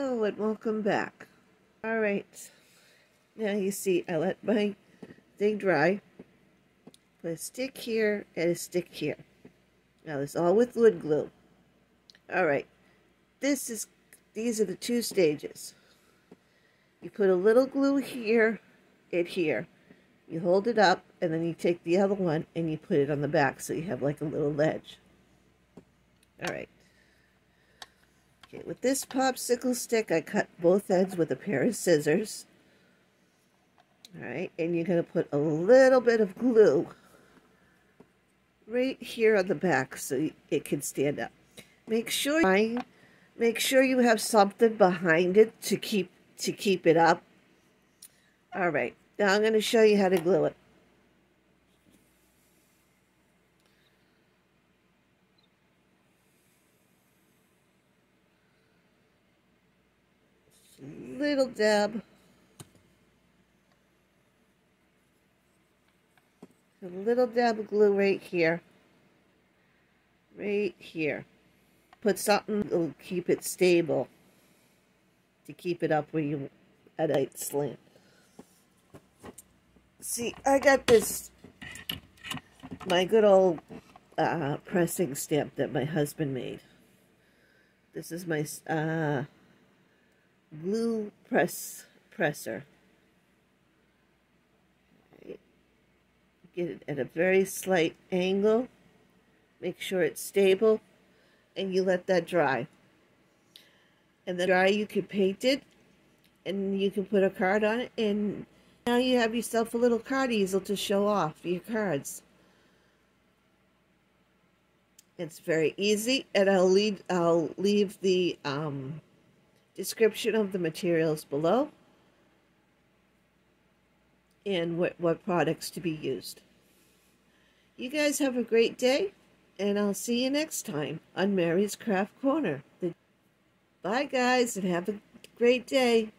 Oh, and welcome back. All right. Now you see I let my thing dry. Put a stick here and a stick here. Now this all with wood glue. All right. This is these are the two stages. You put a little glue here and here. You hold it up and then you take the other one and you put it on the back so you have like a little ledge. All right. Okay, with this popsicle stick, I cut both ends with a pair of scissors. All right, and you're going to put a little bit of glue right here on the back so it can stand up. Make sure make sure you have something behind it to keep to keep it up. All right, now I'm going to show you how to glue it. Little dab. A little dab of glue right here. Right here. Put something that'll keep it stable. To keep it up when you at a slant. See, I got this, my good old uh, pressing stamp that my husband made. This is my uh, glue press presser. Get it at a very slight angle. Make sure it's stable. And you let that dry. And then dry, you can paint it. And you can put a card on it. And now you have yourself a little card easel to show off your cards. It's very easy. And I'll leave, I'll leave the... Um, description of the materials below and what, what products to be used. You guys have a great day, and I'll see you next time on Mary's Craft Corner. Bye, guys, and have a great day.